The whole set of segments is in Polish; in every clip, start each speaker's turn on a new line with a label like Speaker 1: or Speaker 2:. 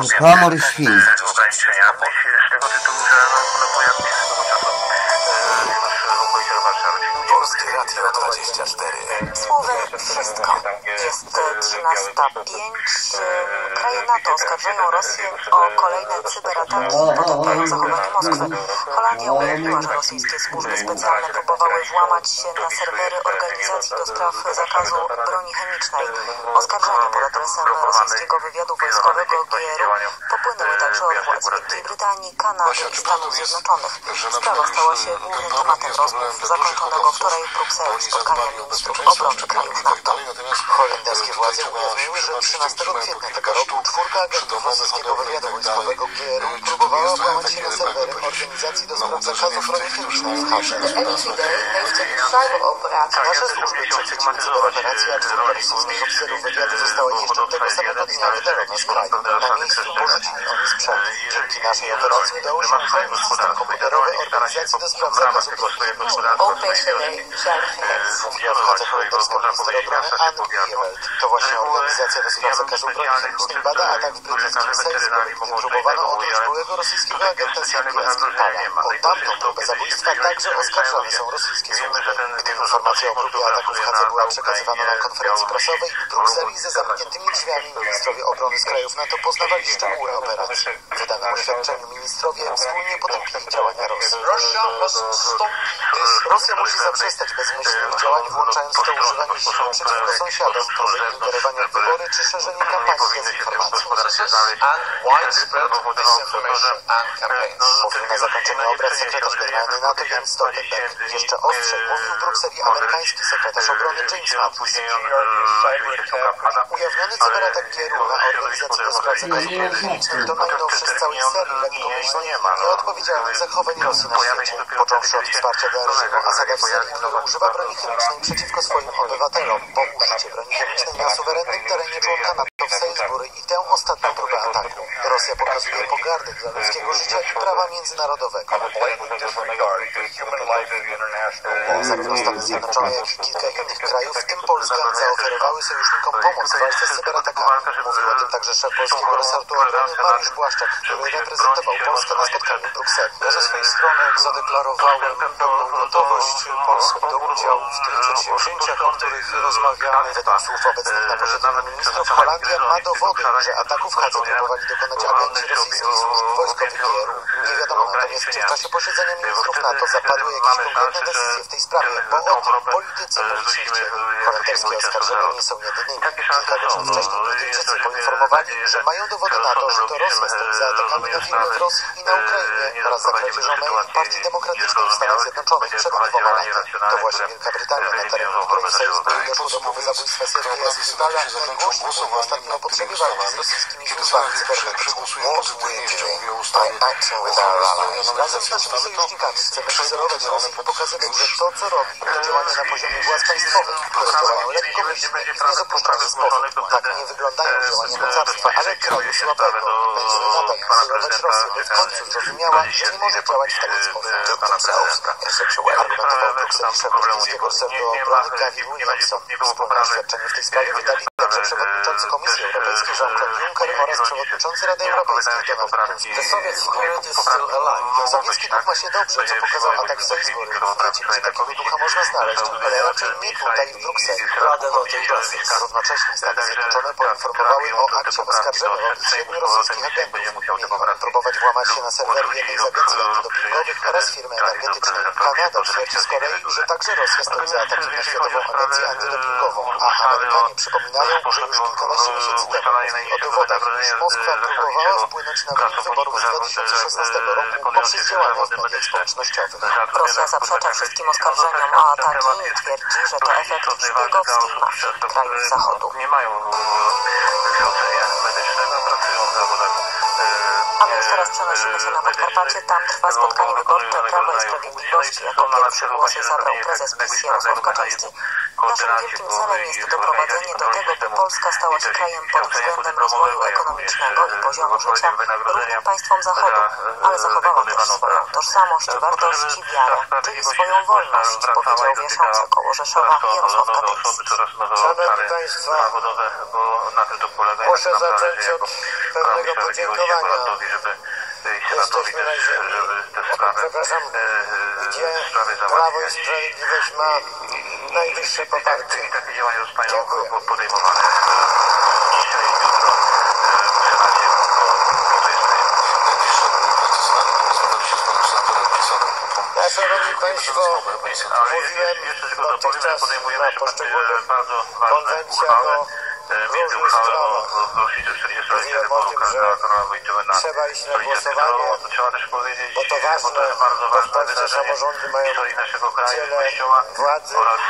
Speaker 1: Klamor i świn.
Speaker 2: ograniczeniami z tego tytułu, że no, one pojawiły się z tego czasu e, już w
Speaker 3: Polskie Radio 24.
Speaker 4: Słowem wszystko. Jest 13.05. Kraje NATO oskarżają Rosję o kolejne cyberataki potępiają zachowanie Moskwy. Holandia ujawniła, że rosyjskie służby specjalne próbowały włamać się na serwery Organizacji do Spraw Zakazu Broni Chemicznej. Oskarżenia pod adresem rosyjskiego wywiadu wojskowego GRU popłynęły także od władz Wielkiej Brytanii, Kanady i Stanów Zjednoczonych. Sprawa stała się głównym tematem rozmów zakończonego wczoraj w Brukseli spotkania ministrów obrony NATO.
Speaker 3: Holenderskie władze ujawniły, że 13 kwietnia tego roku czwórka agentów rosyjskiego wywiadu wojskowego GRU próbowała włamać się na serwery Organizacji do Spraw Zakazu Broni Chemicznej w Hadze. Nasze służby przeprowadzili cyberoperację, a czwórka rosyjskich oficerów wywiadu została jeszcze tego samego dnia wydalona z kraju. Na miejscu porzucili oni sprzęt. Dzięki naszej operacji udało się uchronić system komputerowy Organizacji do Spraw Zakazu Broni Chemicznej. Wchodzę holenderska minister obrony Ann Wiewelt. To właśnie organizacja do spraw zakazu broni chemicznej bada atak w brytyjskim Salisbury, gdy próbowano otruć byłego rosyjskiego agenta CIA Skripala. O tamtą próbę zabójstwa także oskarżane są rosyjskie służby. Gdy informacja o próbie ataku w Hadze była przekazywana na konferencji prasowej w Brukseli za zamkniętymi drzwiami ministrowie obrony z krajów NATO poznawali szczegóły operacji. W wydanym oświadczeniu ministrowie wspólnie potępili działania Rosji. Rosja musi zaprzestać bezmyślnych działań, włączając to używanie siły przeciwko sąsiadom, próby ingerowania w wybory czy szerzenie kampanii dezinformacji. Mówił na zakończenie obrad sekretarz generalny NATO Jens Stoltenberg. Jeszcze ostrzej mówił w Brukseli amerykański sekretarz obrony James Mattis. Ujawniony cyberatak GRU na Organizację do Spraw Zakazu Broni Chemicznej to najnowszy z całej serii lekkomyślnych i nieodpowiedzialnych zachowań Rosji na świecie. Począwszy od wsparcia dla reżimu Asada w Syrii, który używa broni chemicznej przeciwko swoim obywatelom, po użycie broni chemicznej na suwerennym terenie członka NATO w Salisbury i tę ostatnią próbę ataku. Rosja pokazuje pogardę dla ludzkiego życia i prawa międzynarodowego. Zarówno Stany Zjednoczone, jak i kilka innych krajów, w tym Polska, zaoferowały sojusznikom pomoc w walce z cyberatakami. Mówił o tym także szef polskiego resortu obrony Mariusz Błaszczak, który reprezentował Polskę na spotkaniu w Brukseli. Ja ze swojej strony zadeklarowałem pełną gotowość Polski do udziału w tych przedsięwzięciach, o których rozmawiamy. Według słów obecnych na posiedzeniu ministrów Holandia ma dowody, że ataków w Hadze próbowali dokonać agenci rosyjskich służb wojskowych GRU. Nie wiadomo natomiast, czy w czasie posiedzenia ministrów NATO zapadły jakieś konkretne decyzje w tej sprawie, bo o tym politycy publicznie chcieli. Holenderskie oskarżenia nie są jedynymi. Kilka godzin wcześniej Brytyjczycy poinformowali, że mają dowody na to, że to Rosja stoi za atakami na firmy w Rosji i na Ukrainie oraz za kradzieżą Partii Demokratycznej w Stanach Zjednoczonych przed wpływem ataku. To właśnie Wielka Brytania na terenie której w Salisbury doszło do próby zabójstwa Sergeja Skripala najgłośniej mówi ostatnio o potrzebie walki z rosyjskimi służbami cybernetycznymi. Razem z naszymi sojusznikami chcemy wyzerować Rosję i pokazywać, że to, co robi, to działania na poziomie władz państwowych, które działają lekkomyślnie i w niedopuszczalny sposób. Tak nie wyglądają działania mocarstwa, ale kraju słabego. Będziemy nadal wyzerować Rosję, by w końcu zrozumiała, że nie może działać w taki sposób. Argumentował w Brukseli szef brytyjskiego resortu obrony Gavin Williamson. Wspólne oświadczenie w tej sprawie wydali także przewodniczący Komisji Europejskiej Jean-Claude Juncker oraz przewodniczący Rady Europejskiej Donald Tusk. Sowiecki duch ma się dobrze, co pokazał atak w Salisbury. Wiecie, gdzie takiego ducha można znaleźć, ale raczej nie tutaj w Brukseli. Równocześnie Stany Zjednoczone poinformowały o akcie oskarżenia wobec siedmiu rosyjskich agentów. Próbować włamać się na serwery jednej z agencji antydopingowych oraz firmy energetycznej. Kanada twierdzi z kolei, że także Rosja stoi za atakiem na Światową Agencję Antydopingową, a Amerykanie przypominają, że już kilkanaście miesięcy temu mówili o dowodach, iż Moskwa próbowała wpłynąć na wynik wyborów z 2016 roku poprzez działania w mediach społecznościowych.
Speaker 4: Rosja zaprzecza wszystkim oskarżeniom o ataki i twierdzi, że to efekt szpiegowskiej mafii krajów Zachodu.
Speaker 2: Nie mają wykształcenia medycznego, pracują w zawodach
Speaker 4: A my jeszcze raz przenosimy się na Podkarpacie. Tam trwa spotkanie wyborcze Prawa i Sprawiedliwości. Jako pierwszy głosy zabrał prezes PiS Jarosław Kaczyński. Naszym wielkim celem jest doprowadzenie do tego, by Polska stała się krajem pod względem rozwoju ekonomicznego i poziomu życia równym państwom Zachodu, ale zachowała też swoją tożsamość, wartości, wiarę, czyli swoją wolność, powiedział wieszczący koło Rzeszowa Jarosław Kaczyński.
Speaker 5: Szanowni Państwo, muszę zacząć od pewnego podziękowania. Jesteśmy na ziemi, przepraszam, gdzie Prawo i Sprawiedliwość ma najwyższe poparcie.
Speaker 2: Takie działania zostają podejmowane dzisiaj, jutro w Senacie,
Speaker 6: Pupą.
Speaker 5: Ja, Szanowni Państwo,
Speaker 2: Ale
Speaker 5: mówiłem dotychczas
Speaker 2: podejmujemy
Speaker 5: na
Speaker 2: się
Speaker 5: poszczególnych
Speaker 2: bardzo ważne
Speaker 5: konwencjach
Speaker 2: uchwały,
Speaker 5: o
Speaker 2: e,
Speaker 5: różnych sprawach.
Speaker 2: o rocznicy 40
Speaker 5: Mówiłem o tym, że trzeba iść na głosowanie,
Speaker 2: Królową. To trzeba też powiedzieć,
Speaker 5: bo to ważne,
Speaker 2: bo to jest bardzo
Speaker 5: bo w
Speaker 2: ważne
Speaker 5: Polsce
Speaker 2: wydarzenie
Speaker 5: samorządy mają
Speaker 2: w historii naszego kraju,
Speaker 5: wiele
Speaker 2: Kościoła
Speaker 5: władzy.
Speaker 2: oraz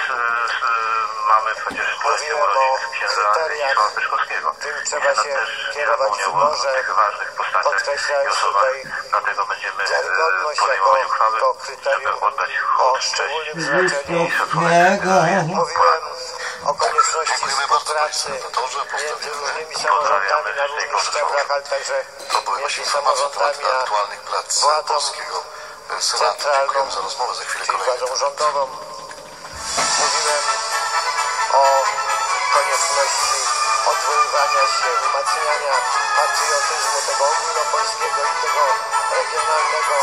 Speaker 2: mamy przecież stulecie
Speaker 5: Mówiłem o
Speaker 2: urodzin księdza
Speaker 5: kryteriach. Tym trzeba się kierować w
Speaker 2: i
Speaker 5: podkreślając tutaj
Speaker 2: Dlatego będziemy e,
Speaker 5: wiarygodność jako
Speaker 2: uchwały,
Speaker 5: to
Speaker 2: żeby
Speaker 5: kryterium
Speaker 2: oddać
Speaker 5: o szczególnym znaczeniu. Mówiłem o konieczności współpracy między różnymi samorządami na różnych szczeblach, ale także między samorządami a władzą
Speaker 6: e,
Speaker 5: centralną,
Speaker 6: za rozmowę. Za chwilę
Speaker 5: czyli władzą rządową. Mówiłem o konieczności odwoływania się, umacniania patriotyzmu tego ogólnopolskiego i tego regionalnego.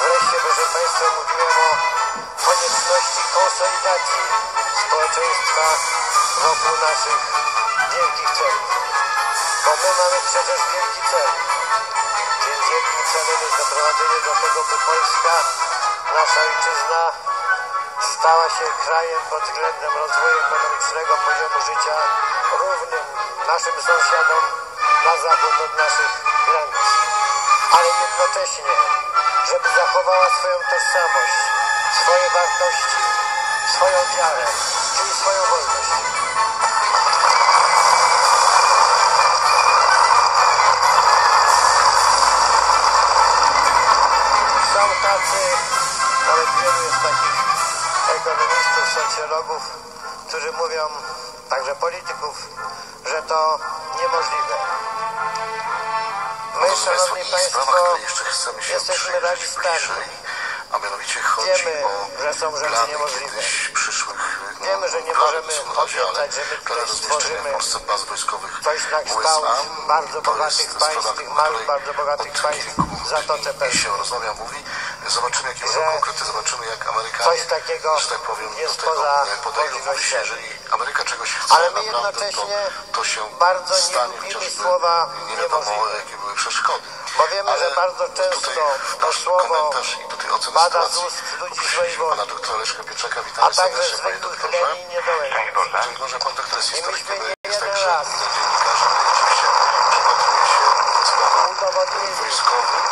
Speaker 5: Wreszcie, proszę Państwa, mówiłem o konieczności konsolidacji społeczeństwa wokół naszych wielkich celów. My mamy przecież wielki cel. Tym wielkim celem jest doprowadzenie do tego, by Polska, nasza ojczyzna, stała się krajem pod względem rozwoju ekonomicznego, poziomu życia równym naszym sąsiadom na zachód od naszych granic. Ale jednocześnie, żeby zachowała swoją tożsamość, swoje wartości, swoją wiarę, czyli swoją wolność. Są tacy, nawet wielu jest takich ekonomistów, socjologów, którzy mówią, także polityków, że to niemożliwe. My, Szanowni Państwo, jesteśmy
Speaker 6: przyjrzeć
Speaker 5: realistami.
Speaker 6: A mianowicie chodzi
Speaker 5: Wiemy,
Speaker 6: o
Speaker 5: że są rzeczy niemożliwe.
Speaker 6: przyszłych no,
Speaker 5: Wiemy, że nie możemy obiecać, że my tutaj stworzymy
Speaker 6: baz wojskowych
Speaker 5: coś na kształt
Speaker 6: USA,
Speaker 5: bardzo bogatych państw, tych małych, bardzo bogatych państw Zatoce Perskiej.
Speaker 6: się rozmawia, mówi. Zobaczymy, jakie będą konkrety, zobaczymy, jak Amerykanie,
Speaker 5: coś takiego
Speaker 6: że tak powiem,
Speaker 5: jest
Speaker 6: do tego podejdą. Mówi się, jeżeli Ameryka czegoś chce,
Speaker 5: Ale my
Speaker 6: naprawdę,
Speaker 5: jednocześnie
Speaker 6: to, to się
Speaker 5: bardzo nie
Speaker 6: stanie,
Speaker 5: lubimy
Speaker 6: chociażby
Speaker 5: słowa
Speaker 6: nie wiadomo, jakie były przeszkody.
Speaker 5: Bo wiemy,
Speaker 6: Ale
Speaker 5: że bardzo często to
Speaker 6: nasz
Speaker 5: słowo
Speaker 6: komentarz i tutaj ocenę
Speaker 5: pada z ust ludzi swojej woli,
Speaker 6: pana doktora Leszka Pieczaka.
Speaker 5: a także
Speaker 6: serdecznie, panie
Speaker 5: zwykłych
Speaker 6: doktorze.
Speaker 5: leni i niedołęgów.
Speaker 6: Szczęść Boże, pan doktor jest
Speaker 5: I myśmy
Speaker 6: historykiem,
Speaker 5: nie
Speaker 6: jest
Speaker 5: jeden
Speaker 6: także
Speaker 5: raz
Speaker 6: dziennikarzem i oczywiście przypatruje się sprawom
Speaker 5: Udowodnili,
Speaker 6: wojskowym,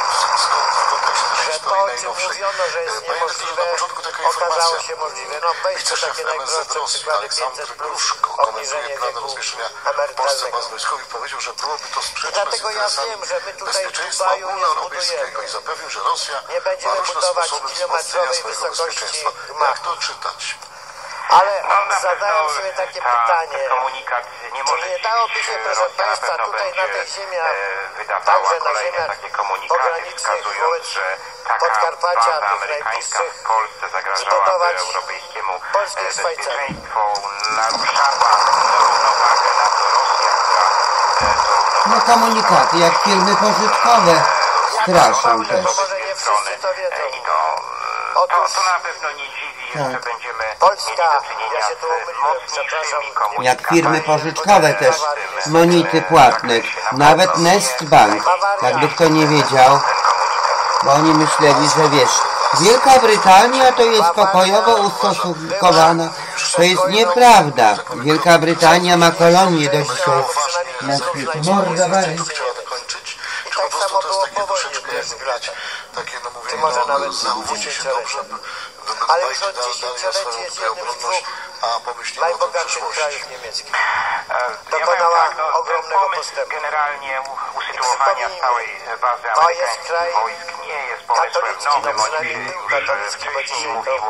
Speaker 6: skąd w kontekście też
Speaker 5: że to,
Speaker 6: historii
Speaker 5: o czym
Speaker 6: najnowszej.
Speaker 5: mówiono, że jest
Speaker 6: E, Panie doktorze,
Speaker 5: niemożliwe,
Speaker 6: na początku taka
Speaker 5: okazało
Speaker 6: informacja.
Speaker 5: się możliwe. No weźmy
Speaker 6: Wiceszef
Speaker 5: takie
Speaker 6: MSZ
Speaker 5: najprostsze
Speaker 6: Rosji
Speaker 5: przykłady
Speaker 6: Aleksandr
Speaker 5: 500 plus,
Speaker 6: Gruszko komentuje
Speaker 5: obniżenie
Speaker 6: plany
Speaker 5: wieku
Speaker 6: rozmieszczenia Polsce
Speaker 5: emerytalnego.
Speaker 6: baz wojskowych. Powiedział, że byłoby to sprzeczne
Speaker 5: dlatego
Speaker 6: z
Speaker 5: ja wiem, że my tutaj w
Speaker 6: bezpieczeństwa ogólnoeuropejskiego
Speaker 5: zbudujemy.
Speaker 6: i zapewnił, że Rosja
Speaker 5: Nie będziemy
Speaker 6: ma różne
Speaker 5: budować kilometrowej wysokości gmachu.
Speaker 6: Jak to czytać?
Speaker 5: Ale
Speaker 2: No
Speaker 5: zadałem sobie takie
Speaker 2: ta
Speaker 5: pytanie.
Speaker 2: komunikat nie może
Speaker 5: nie dałoby się,
Speaker 2: dziwić.
Speaker 5: proszę Państwa, tutaj na
Speaker 2: będzie,
Speaker 5: tych ziemiach,
Speaker 2: e,
Speaker 5: także na ziemiach pogranicznych
Speaker 2: taka
Speaker 5: Podkarpacia, tych najbliższych,
Speaker 2: Polsce
Speaker 5: zbudować
Speaker 2: e,
Speaker 5: Szwajcarii.
Speaker 2: bezpieczeństwu, naruszała równowagę na to Rosja, która e, to
Speaker 1: No komunikaty, jak firmy pożyczkowe straszą też.
Speaker 5: to wiedzą.
Speaker 2: E, to, na pewno nie dziwi, że
Speaker 1: Tak.
Speaker 2: będziemy
Speaker 5: Polska, ja się tu.
Speaker 1: Jak firmy pożyczkowe też, monity płatne, nawet Nest Bank, jakby kto nie wiedział, bo oni myśleli, że wiesz, Wielka Brytania to jest pokojowo ustosunkowana. To jest nieprawda. Wielka Brytania ma kolonie do dzisiaj. Na świecie.
Speaker 5: Tak samo było
Speaker 6: takie
Speaker 5: po wojnie
Speaker 6: no mówię, no, zachowujcie się dobrze,
Speaker 5: Ale
Speaker 7: dbajcie
Speaker 5: już od
Speaker 7: da- dalej o
Speaker 5: dziesięcioleci
Speaker 7: swoją
Speaker 5: jest jednym z
Speaker 7: w
Speaker 5: najbogatszych krajów niemieckich.
Speaker 8: Ja
Speaker 5: Dokonała
Speaker 8: powiem tak, no,
Speaker 5: ogromnego postępu.
Speaker 8: generalnie usytuowania całej bazy
Speaker 5: to jest kraj
Speaker 8: wojsk nie jest pomysłem
Speaker 5: katolicki,
Speaker 8: nowym,
Speaker 5: no przynajmniej był
Speaker 8: już
Speaker 5: katolicki, bo
Speaker 8: wcześniej
Speaker 5: dzisiaj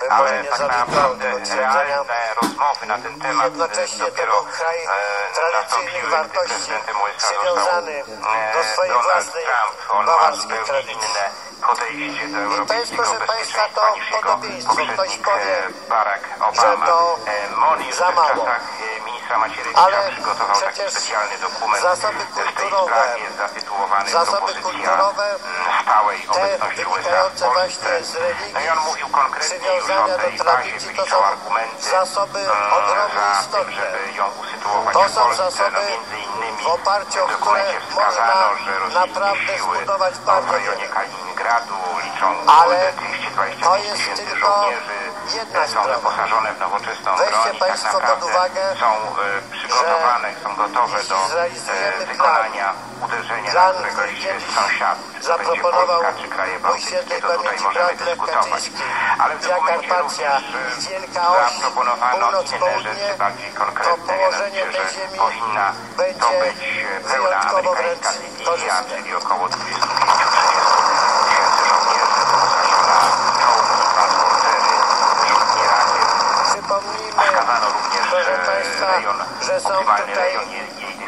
Speaker 5: to
Speaker 8: ale tak naprawdę realne rozmowy na ten temat
Speaker 5: Jednocześnie to
Speaker 8: dopiero
Speaker 5: był kraj
Speaker 8: e,
Speaker 5: tradycyjnych wartości, przywiązany
Speaker 8: e,
Speaker 5: do swojej własnej
Speaker 8: Trump. On ma
Speaker 5: bawarskiej
Speaker 8: zupełnie
Speaker 5: tradycji.
Speaker 8: Podejście do
Speaker 5: I to jest,
Speaker 8: europejskiego
Speaker 5: Państwa,
Speaker 8: bezpieczeństwa niż jego.
Speaker 5: Ktoś
Speaker 8: poprzednik e, Barack Obama.
Speaker 5: to
Speaker 8: E, Moni w czasach e, ministra Macierewicza
Speaker 5: Ale
Speaker 8: przygotował taki specjalny dokument
Speaker 5: zasoby
Speaker 8: w tej
Speaker 5: kulturowe,
Speaker 8: sprawie zatytułowany Propozycja stałej obecności USA w Polsce. No i on mówił konkretnie już o tej bazie, wyliczał argumenty
Speaker 5: zasoby
Speaker 8: za tym, żeby ją usytuować
Speaker 5: To
Speaker 8: w
Speaker 5: są
Speaker 8: Polsce.
Speaker 5: zasoby,
Speaker 8: no między innymi
Speaker 5: w oparciu o
Speaker 8: w
Speaker 5: które
Speaker 8: dokumencie
Speaker 5: można
Speaker 8: wskazano, że rosyjskie siły w rejonie. Liczą
Speaker 5: Ale
Speaker 8: kurde 225
Speaker 5: to jest
Speaker 8: tysięcy żołnierzy,
Speaker 5: jedna
Speaker 8: e, są
Speaker 5: sprawa.
Speaker 8: wyposażone w nowoczesną
Speaker 5: Weźcie
Speaker 8: broń i tak
Speaker 5: państwo pod
Speaker 8: naprawdę
Speaker 5: uwagę,
Speaker 8: są e, przygotowane, są gotowe do e, wykonania uderzenia
Speaker 5: plan,
Speaker 8: na któregoś sąsiadów, czy to będzie Polska, czy kraje bałtyckie, to tutaj możemy dyskutować. Ale w dokumencie również e, zaproponowano inne rzeczy bardziej
Speaker 5: to
Speaker 8: konkretne,
Speaker 5: położenie
Speaker 8: mianowicie, że powinna to być e, pełna
Speaker 5: wyjątkowo
Speaker 8: amerykańska
Speaker 5: korzystne.
Speaker 8: czyli około 25-30 Wskazano również
Speaker 5: proszę
Speaker 8: e,
Speaker 5: Państwa,
Speaker 8: rejon,
Speaker 5: że są tutaj
Speaker 8: rejon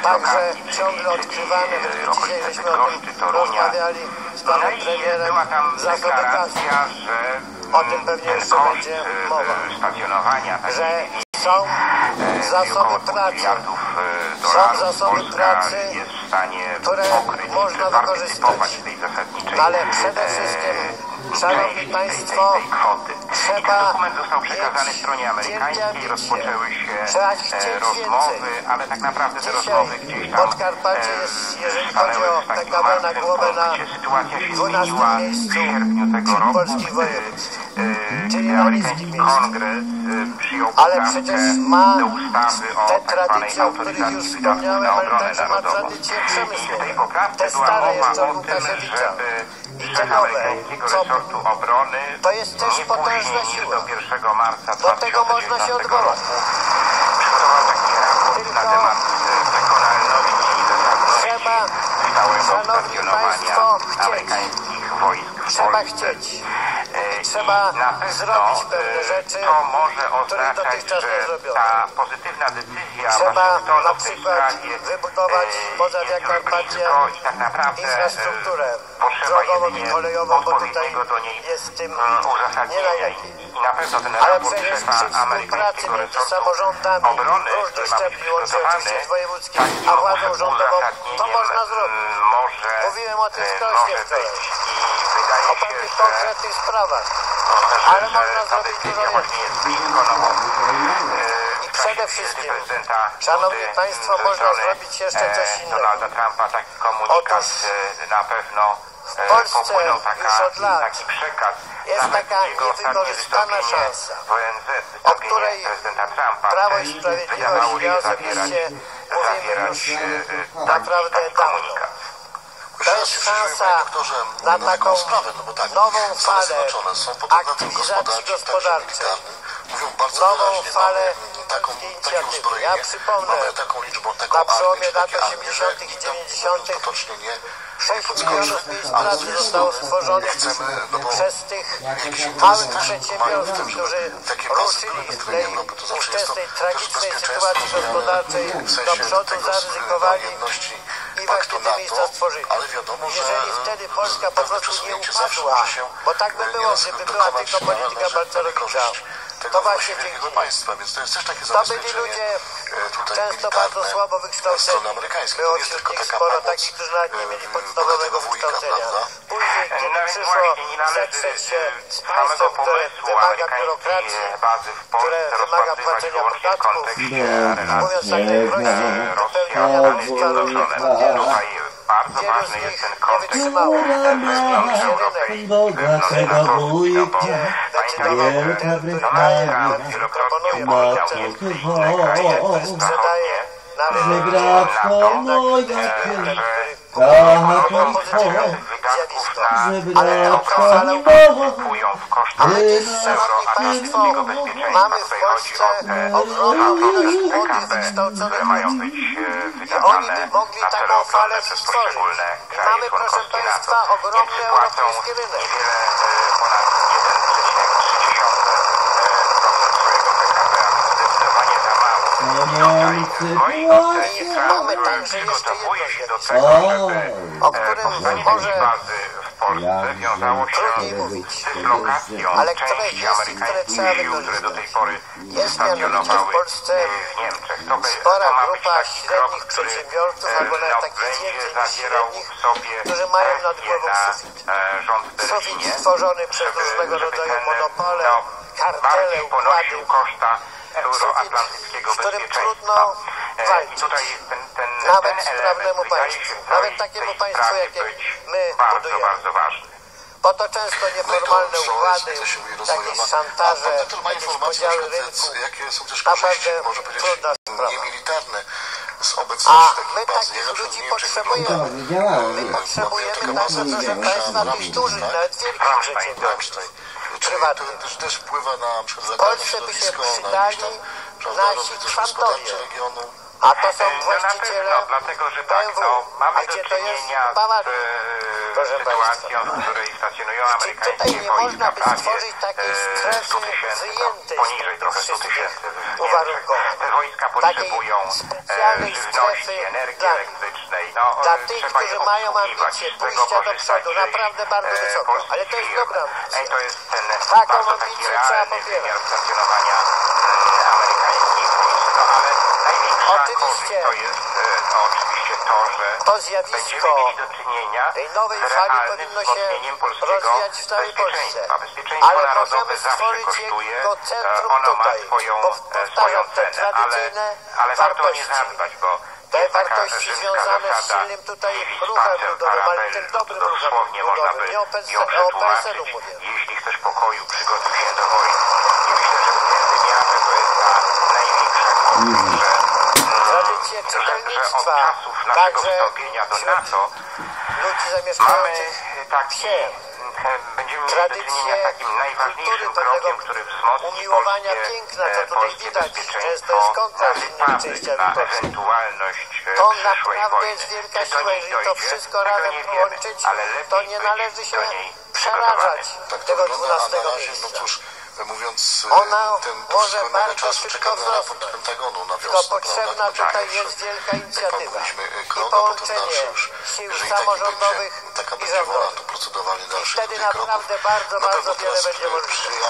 Speaker 5: także ciągle odkrywane,
Speaker 8: e,
Speaker 5: dzisiaj
Speaker 8: okolice
Speaker 5: żeśmy o tym rozmawiali z
Speaker 8: No
Speaker 5: panem
Speaker 8: i
Speaker 5: premierem,
Speaker 8: że
Speaker 5: O tym pewnie jeszcze będzie
Speaker 8: e,
Speaker 5: mowa. że są
Speaker 8: e,
Speaker 5: zasoby pracy,
Speaker 8: e,
Speaker 5: Są zasoby pracy, które można wykorzystać. Ale przede wszystkim,
Speaker 8: e,
Speaker 5: szanowni państwo,
Speaker 8: ten dokument został przekazany stronie amerykańskiej, rozpoczęły się e, rozmowy, ale tak naprawdę te rozmowy gdzieś tam
Speaker 5: Podkarpacie
Speaker 8: e,
Speaker 5: jest, jeżeli chodzi o
Speaker 8: w takim
Speaker 5: PKB na
Speaker 8: martwym
Speaker 5: głowę, na.
Speaker 8: Sytuacja się
Speaker 5: 12
Speaker 8: zmieniła w sierpniu tego roku, gdy, e, amerykański kongres e, przyjął
Speaker 5: Ale przecież ma
Speaker 8: do ustawy o
Speaker 5: te
Speaker 8: tak
Speaker 5: tradycje, o których już
Speaker 8: autoryzacji wydatków
Speaker 5: wspomniałem, ale także ma
Speaker 8: narodową.
Speaker 5: tradycje
Speaker 8: I w
Speaker 5: przemysłowe.
Speaker 8: tej poprawce
Speaker 5: Te
Speaker 8: była
Speaker 5: stare
Speaker 8: mowa
Speaker 5: jeszcze
Speaker 8: o
Speaker 5: od
Speaker 8: tym,
Speaker 5: Łukaszewicza.
Speaker 8: żeby Resortu obrony
Speaker 5: To jest też
Speaker 8: nie
Speaker 5: potężna siła.
Speaker 8: do 1 marca
Speaker 5: Do tego można się
Speaker 8: 2019
Speaker 5: odwołać.
Speaker 8: przygotował taki raport na temat e, wykonalności i zasadności
Speaker 5: Trzeba,
Speaker 8: stałego
Speaker 5: szanowni
Speaker 8: stacjonowania
Speaker 5: państwo, chcieć.
Speaker 8: amerykańskich wojsk w
Speaker 5: Trzeba
Speaker 8: Polsce.
Speaker 5: Trzeba
Speaker 8: na pewno,
Speaker 5: zrobić pewne
Speaker 8: e,
Speaker 5: rzeczy,
Speaker 8: To może oznaczać,
Speaker 5: dotychczas nie zrobiono.
Speaker 8: ta pozytywna decyzja
Speaker 5: Trzeba na przykład
Speaker 8: sprawie
Speaker 5: wybudować poza
Speaker 8: blisko i tak naprawdę
Speaker 5: infrastrukturę drogową i kolejową, bo tutaj jest z tym nie najlepiej. Ale
Speaker 8: szefa
Speaker 5: przy współpracy między samorządami
Speaker 8: obrony,
Speaker 5: różnych szczebli, łącznie oczywiście z wojewódzkim,
Speaker 8: takim
Speaker 5: a władzą rządową, to można zrobić. Mówiłem o tym wczoraj. O pewnych konkretnych sprawach.
Speaker 8: ale
Speaker 5: można zrobić dużo
Speaker 8: bo
Speaker 5: I przede wszystkim, szanowni państwo, można zrobić jeszcze coś
Speaker 8: e,
Speaker 5: innego.
Speaker 8: Taki komunikat
Speaker 5: Otóż
Speaker 8: e, na pewno e,
Speaker 5: Polsce
Speaker 8: popłynął taka,
Speaker 5: już od lat
Speaker 8: taki przekaz.
Speaker 5: jest taka niewykorzystana szansa,
Speaker 8: w wystąpienie
Speaker 5: której Prawo i Sprawiedliwość ja osobiście mówimy już
Speaker 8: taki,
Speaker 5: naprawdę dawno.
Speaker 7: Przyjrzymy,
Speaker 5: szansa
Speaker 7: panie doktorze,
Speaker 5: na
Speaker 7: na
Speaker 5: taką
Speaker 7: sprawę, no bo tak,
Speaker 5: nową
Speaker 7: Stany
Speaker 5: falę
Speaker 7: Zjednoczone są pod względem
Speaker 5: aktywizacji
Speaker 7: gospodarczym,
Speaker 5: gospodarczej.
Speaker 7: Mówią bardzo
Speaker 5: Nową
Speaker 7: wyraźnie,
Speaker 5: falę
Speaker 7: mamy taką, takie uzbrojenie,
Speaker 5: Ja przypomnę,
Speaker 7: mamy taką liczbę, taką
Speaker 5: na przełomie
Speaker 7: armię,
Speaker 5: lat
Speaker 7: armie, że
Speaker 5: 80. i
Speaker 7: nikt nam,
Speaker 5: 90.
Speaker 7: potocznie nie,
Speaker 5: 6
Speaker 7: podskoczy.
Speaker 5: milionów miejsc
Speaker 7: Ale z
Speaker 5: pracy
Speaker 7: drugiej
Speaker 5: zostało
Speaker 7: strony
Speaker 5: stworzonych
Speaker 7: chcemy, no bo
Speaker 5: przez tych małych przedsiębiorców, którzy ruszyli w tej ówczesnej tragicznej sytuacji gospodarczej do przodu zaryzykowali miejsca stworzyli.
Speaker 7: ale wiadomo, że
Speaker 5: Jeżeli wtedy Polska po prostu nie upadła,
Speaker 7: się
Speaker 5: bo tak by
Speaker 7: e,
Speaker 5: było, gdyby była tylko polityka Balcerowicza, to właśnie dzięki
Speaker 7: państwa, więc to jest też takie
Speaker 5: To byli ludzie
Speaker 7: e, tutaj
Speaker 5: często bardzo słabo wykształceni. Było wśród nich
Speaker 7: taka
Speaker 5: sporo
Speaker 7: pomoc
Speaker 5: takich, którzy nawet nie mieli
Speaker 7: e,
Speaker 5: podstawowego
Speaker 7: bogatego wujka,
Speaker 5: wykształcenia. Później,
Speaker 8: No
Speaker 5: kiedy
Speaker 8: więc
Speaker 5: przyszło
Speaker 8: właśnie nie należy
Speaker 5: zetrzeć się z państwem, które wymaga biurokracji, które wymaga płacenia podatków, mówiąc tak najprościej,
Speaker 8: e,
Speaker 5: różnych
Speaker 8: Zjednoczone.
Speaker 5: cudów.
Speaker 8: Tutaj bardzo ważny jest ten kontekst
Speaker 1: bogatego wujka,
Speaker 8: Pamiętajmy, że
Speaker 1: wielka Brytania,
Speaker 8: wielokrotnie upominał inne kraje zachodnie
Speaker 1: Że
Speaker 8: to,
Speaker 1: moja
Speaker 8: e,
Speaker 1: Żeby
Speaker 8: e,
Speaker 5: to
Speaker 8: kosztach
Speaker 5: Ale dziś, szanowni
Speaker 8: euroatlantyckiego
Speaker 5: państwo, mamy w Polsce ogromną ilość
Speaker 8: 2%
Speaker 5: młodych,
Speaker 8: PKB,
Speaker 5: wykształconych ludzi.
Speaker 8: być e,
Speaker 5: I oni by mogli taką falę stworzyć. I mamy, proszę państwa, ogromny europejski rynek.
Speaker 8: niewiele e, ponad 1,3% swojego PKB, a więc zdecydowanie ocenie
Speaker 5: I
Speaker 8: Trump
Speaker 5: mamy także jeszcze
Speaker 8: przygotowuje
Speaker 5: jedno
Speaker 8: się do
Speaker 5: zjawisko.
Speaker 8: tego,
Speaker 1: O,
Speaker 8: żeby
Speaker 5: o
Speaker 8: e,
Speaker 5: którym
Speaker 8: powstanie
Speaker 5: może
Speaker 8: bazy w Polsce
Speaker 1: Ja
Speaker 8: wiązało się
Speaker 5: trudniej
Speaker 8: z
Speaker 5: mówić.
Speaker 8: dyslokacją
Speaker 5: Ale które
Speaker 8: części
Speaker 5: jest i które
Speaker 8: amerykańskich
Speaker 5: trzeba
Speaker 8: sił, które do tej pory
Speaker 5: Jest mianowicie
Speaker 8: stacjonowały
Speaker 5: w Polsce
Speaker 8: e, w Niemczech. To, be,
Speaker 5: spora
Speaker 8: to ma być
Speaker 5: grupa
Speaker 8: taki
Speaker 5: średnich
Speaker 8: który,
Speaker 5: przedsiębiorców,
Speaker 8: e,
Speaker 5: albo nawet
Speaker 8: no,
Speaker 5: takich
Speaker 8: będzie
Speaker 5: więcej niż
Speaker 8: zawierał
Speaker 5: średnich,
Speaker 8: w sobie
Speaker 5: którzy mają nad
Speaker 8: presję
Speaker 5: głową
Speaker 8: na
Speaker 5: sufit.
Speaker 8: e, rząd w
Speaker 5: Sufit stworzony przez
Speaker 8: żeby-
Speaker 5: różnego
Speaker 8: żeby
Speaker 5: rodzaju
Speaker 8: ten,
Speaker 5: monopole,
Speaker 8: no,
Speaker 5: kartele,
Speaker 8: ponosił
Speaker 5: układy.
Speaker 8: koszta euroatlantyckiego
Speaker 5: z którym trudno
Speaker 8: E, I
Speaker 5: walczyć.
Speaker 8: tutaj ten, ten,
Speaker 5: Nawet
Speaker 8: ten
Speaker 5: sprawnemu państwu. Nawet takiemu państwu, jakie my
Speaker 8: bardzo,
Speaker 5: budujemy.
Speaker 8: bardzo ważny.
Speaker 5: Bo to często nieformalne
Speaker 6: No i to
Speaker 5: układy, jakieś szantaże, jakieś podziały rynku.
Speaker 6: jakie są też
Speaker 5: Naprawdę
Speaker 6: korzyści, może powiedzieć,
Speaker 5: trudna sprawa.
Speaker 6: niemilitarne z
Speaker 5: A
Speaker 6: obecności
Speaker 5: my takich ludzi potrzebujemy. My potrzebujemy proszę
Speaker 6: większa,
Speaker 5: Państwa, tych dużych,
Speaker 6: tak?
Speaker 5: nawet wielkich
Speaker 8: Ramstein,
Speaker 5: Prywatnych.
Speaker 6: to też, też wpływa na, przykład
Speaker 5: się
Speaker 6: środowisko, na jakieś tam, prawda, rozwój gospodarczy regionu.
Speaker 5: A to są
Speaker 8: E, no na
Speaker 5: właściciele
Speaker 8: pewno, dlatego że tak, no, mamy do czynienia z e, sytuacją, w której stacjonują amerykańskie wojska prawie
Speaker 5: stworzyć takiej
Speaker 8: e,
Speaker 5: strefy
Speaker 8: 100 tysięcy,
Speaker 5: wyjętej
Speaker 8: no,
Speaker 5: z
Speaker 8: poniżej trochę 100
Speaker 5: wszystkich
Speaker 8: tysięcy w wojska potrzebują żywności, energii elektrycznej. No,
Speaker 5: Dla tych, którzy mają ambicje pójścia do przodu, naprawdę bardzo wysoko. Ale to jest
Speaker 8: firm.
Speaker 5: dobra ambicja.
Speaker 8: E, To jest ten
Speaker 5: Taką
Speaker 8: bardzo taki
Speaker 5: ambicję trzeba popierać.
Speaker 8: wymiar stacjonowania e, amerykańskich wojsk. No ale największa
Speaker 5: Oczywiście.
Speaker 8: to jest e, no, oczywiście to, że
Speaker 5: To
Speaker 8: będziemy
Speaker 5: zjawisko
Speaker 8: mieli do czynienia
Speaker 5: tej nowej
Speaker 8: z
Speaker 5: fali
Speaker 8: realnym
Speaker 5: powinno się rozwijać w całej Polsce.
Speaker 8: bezpieczeństwa. Bezpieczeństwo
Speaker 5: Ale
Speaker 8: narodowe
Speaker 5: możemy
Speaker 8: zawsze
Speaker 5: stworzyć
Speaker 8: kosztuje,
Speaker 5: jego
Speaker 8: e,
Speaker 5: centrum
Speaker 8: ono ma
Speaker 5: tutaj.
Speaker 8: swoją,
Speaker 5: Bo
Speaker 8: e,
Speaker 5: powtarzam,
Speaker 8: swoją
Speaker 5: te
Speaker 8: cenę, ale,
Speaker 5: tradycyjne
Speaker 8: ale warto o nie
Speaker 5: wartości.
Speaker 8: zadbać, bo
Speaker 5: Te wartości związane z
Speaker 8: zasada
Speaker 5: silnym tutaj ruchem ludowym, ale tym dobrym ruchem
Speaker 8: Dosłownie można
Speaker 5: ludowym.
Speaker 8: by
Speaker 5: Nie o. PSL-u mówię.
Speaker 8: Jeśli chcesz pokoju, przygotuj się do wojny. I myślę, że w tym wymiarze to jest ta największa korzyść, że od
Speaker 5: czytelnictwa,
Speaker 8: czasów naszego
Speaker 5: także
Speaker 8: wstąpienia do NATO
Speaker 5: ludzi
Speaker 8: mamy taki,
Speaker 5: wsie.
Speaker 8: e, będziemy mieli do
Speaker 5: Tradycje
Speaker 8: czynienia z takim najważniejszym
Speaker 5: kultury, pewnego
Speaker 8: krokiem, który wzmocni
Speaker 5: umiłowania
Speaker 8: polskie,
Speaker 5: piękna,
Speaker 8: e,
Speaker 5: co tutaj
Speaker 8: polskie
Speaker 5: widać.
Speaker 8: bezpieczeństwo na
Speaker 5: innymi
Speaker 8: wypadek,
Speaker 5: częściami
Speaker 8: na
Speaker 5: Polski.
Speaker 8: ewentualność e,
Speaker 5: To
Speaker 8: przyszłej
Speaker 5: naprawdę
Speaker 8: wojny.
Speaker 5: jest wielka
Speaker 8: Czy do
Speaker 5: siła,
Speaker 8: niej
Speaker 5: jeżeli to
Speaker 8: dojdzie?
Speaker 5: wszystko
Speaker 8: Tego
Speaker 5: razem
Speaker 8: nie wiemy,
Speaker 5: połączyć,
Speaker 8: ale lepiej
Speaker 5: to nie należy się
Speaker 8: do niej
Speaker 5: przerażać.
Speaker 6: Tak to
Speaker 5: tego
Speaker 6: wygląda, a
Speaker 5: 12
Speaker 6: na razie, no
Speaker 5: miejsca.
Speaker 6: cóż, mówiąc e,
Speaker 5: Ona
Speaker 6: ten
Speaker 5: może bardzo
Speaker 6: czasu
Speaker 5: szybko
Speaker 6: czekamy na raport. Pentagonu na
Speaker 5: Tylko
Speaker 6: wiosnę,
Speaker 5: potrzebna
Speaker 6: prawda?
Speaker 5: Tutaj
Speaker 6: będzie
Speaker 5: jest wielka inicjatywa
Speaker 6: e,
Speaker 5: i
Speaker 6: potem
Speaker 5: połączenie
Speaker 6: już.
Speaker 5: sił samorządowych
Speaker 6: będzie, taka
Speaker 5: i
Speaker 6: będzie wola, to
Speaker 5: rządowych.
Speaker 6: procedowanie dalszych
Speaker 5: Wtedy
Speaker 6: tutaj kroków.
Speaker 5: naprawdę bardzo,
Speaker 6: Na
Speaker 5: bardzo wiele
Speaker 6: teraz
Speaker 5: będzie możliwe.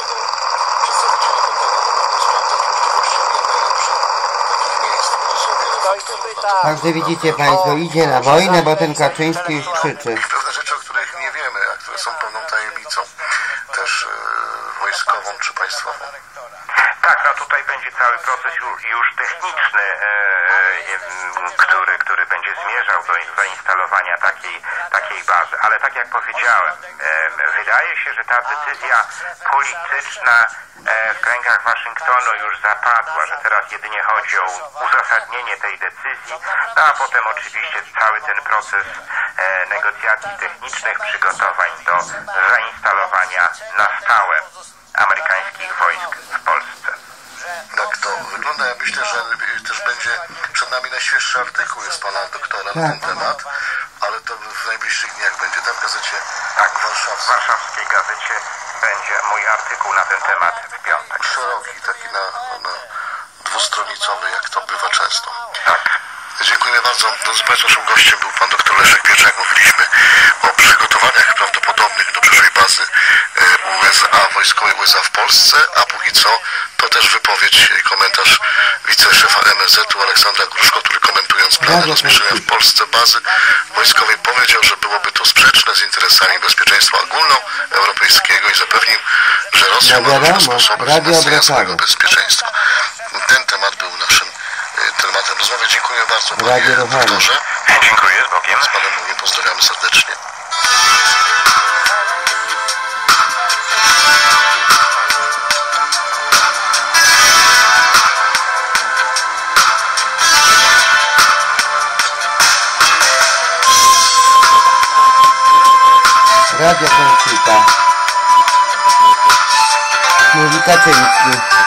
Speaker 6: przedstawiciele Pentagonu, będą sprawdzać możliwości jak najlepszych takich miejsc. To są wiele
Speaker 5: Ktoś
Speaker 6: faktorów.
Speaker 5: pyta,
Speaker 6: na to,
Speaker 1: Także widzicie Państwo, idzie na wojnę, bo ten Kaczyński już krzyczy.
Speaker 6: E.
Speaker 8: Tak, no tutaj będzie cały proces już, techniczny, e, e, który, który będzie zmierzał do zainstalowania takiej, takiej bazy. Ale tak jak powiedziałem, e, wydaje się, że ta decyzja polityczna e, w kręgach Waszyngtonu już zapadła, że teraz jedynie chodzi o uzasadnienie tej decyzji, no a potem oczywiście cały ten proces e, negocjacji technicznych, przygotowań do zainstalowania na stałe amerykańskich wojsk w Polsce.
Speaker 6: Tak to wygląda. Ja myślę, że też będzie przed nami najświeższy artykuł jest pana doktora na ten
Speaker 1: Tak.
Speaker 6: temat, ale to w najbliższych dniach będzie. Tam w gazecie
Speaker 8: Tak, w
Speaker 6: warszawskiej.
Speaker 8: warszawskiej gazecie będzie mój artykuł na ten temat w piątek.
Speaker 6: Szeroki, taki na, na dwustronicowy, jak to bywa często.
Speaker 8: Tak.
Speaker 6: Dziękuję bardzo. Drodzy Państwo, naszym gościem był Pan dr Leszek Pieczak. Mówiliśmy o przygotowaniach prawdopodobnych do przyszłej bazy USA, wojskowej USA w Polsce, a póki co to też wypowiedź i komentarz wiceszefa MSZ-u Aleksandra Gruszko, który komentując plany rozmieszczenia w Polsce bazy wojskowej powiedział, że byłoby to sprzeczne z interesami bezpieczeństwa ogólnoeuropejskiego i zapewnił, że Rosja ma różne sposoby wzmacniania swojego bezpieczeństwa. Ten temat był naszym e, tematem rozmowy. Dziękuję bardzo panie doktorze.
Speaker 8: Dziękuję, z Bogiem.
Speaker 6: Z panem mówię, pozdrawiamy serdecznie.
Speaker 1: Radio Konsulta. Mówi Kaczyński.